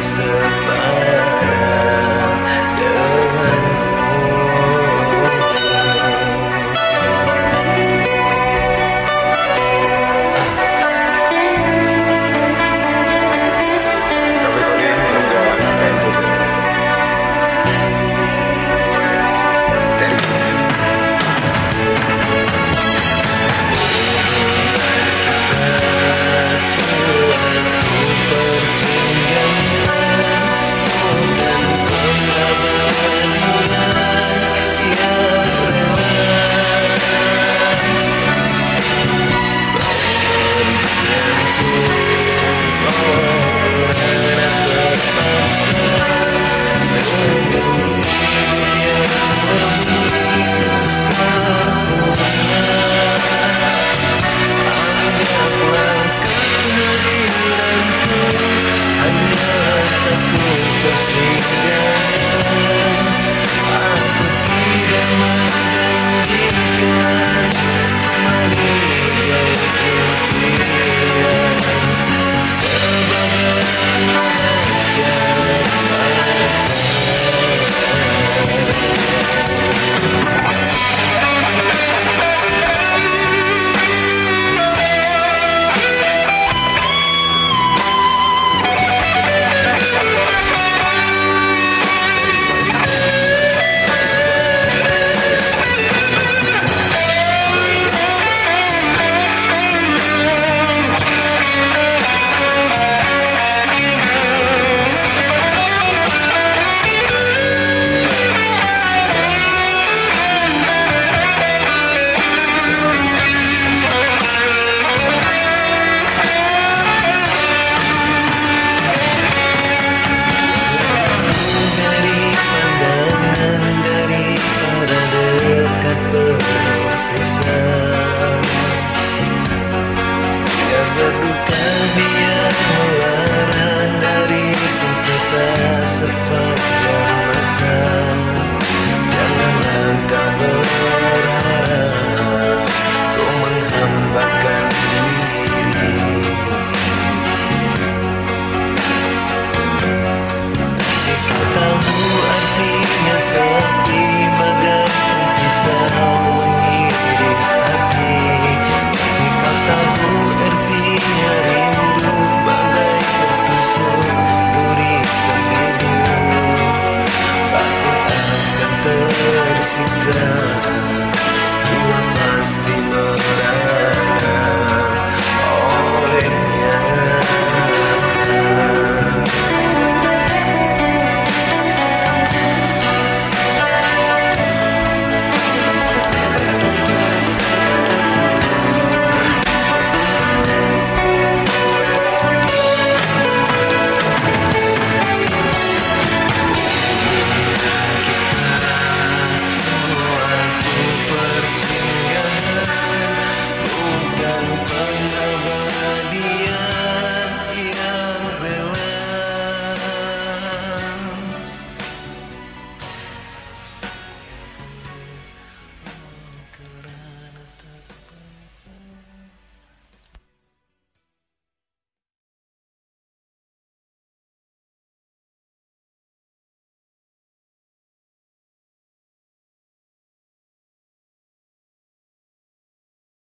myself. I